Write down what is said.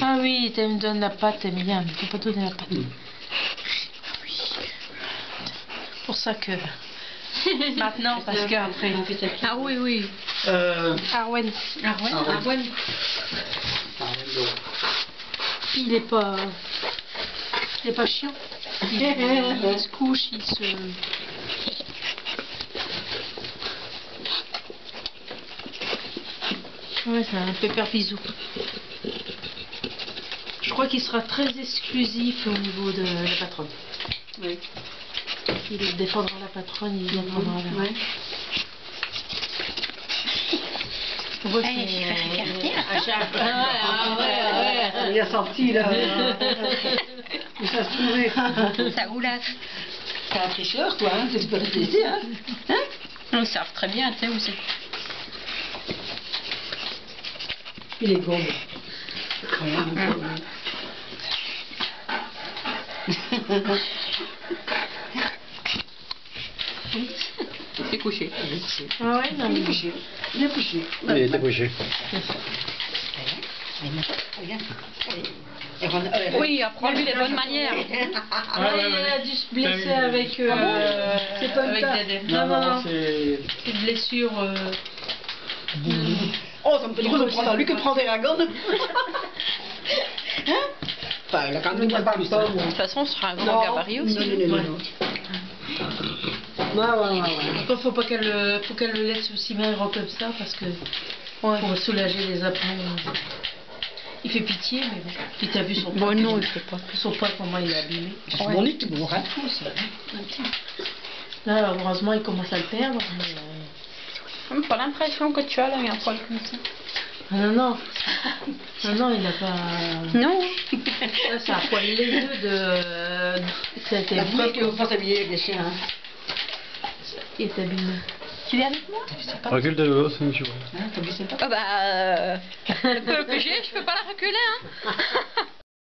Ah oui, tu me donnes la pâte, t'aimes bien, mais tu peux pas donner la pâte. Oui. Pour ça que... Maintenant, parce qu'après... Ah oui, oui. Euh, Arwen, Arwen. Arwen. il est pas... Il est pas chiant. Il, il se couche, il se... Ouais, c'est un pépère bisou. Je crois qu'il sera très exclusif au niveau de la patronne. Oui. Il défendra la patronne, il défendra la... Ouais. Ouais, c'est- a écarter, Ah, ouais, ouais. Il a sorti là. Il s'est trouvé. Ça roulasse. T'as la fraîcheur, toi, hein, tu peux rester ici, hein. Hein Ils savent très bien, tu sais où c'est. Il est gros. C'est couché. Ah ouais, non, Il est couché. Il est couché. Il couché. Oui, apprends-lui les bonnes manières. Ah, il a dû se blesser avec, euh, C'est pas une avec tape. Dédé. Non, non, non. c'est. C'est une blessure. euh, Oh, ça me fait trop de prendre lui que prendre la gomme. Hein Enfin, la gomme, il pas plus. De toute façon, ce sera un grand gabarit aussi. Non, non, non, non. Ouais, ouais, ouais, faut pas qu'elle le- faut qu'elle le laisse aussi maigre comme ça parce que pour soulager les apnées. Il fait pitié, mais bon. Puis t'as vu son Bon, poids, non, puis- il fait pas. Son poids, comment il est abîmé. C'est mon nid, tu tout, ça. Là, heureusement, il commence à le perdre. mais, J'ai pas l'impression que tu as là, un poil comme ça. Ah non, non. Non, non, il n'a pas. Non. Là, c'est un poil laiteux de. C'était La preuve que vous pensez habiller avec des chiens, hein. Il est abîmé. Tu viens avec moi? Recule de l'eau, c'est une chose. Vu ça Ah bah, euh, le peu que j'ai, je peux pas la reculer, hein.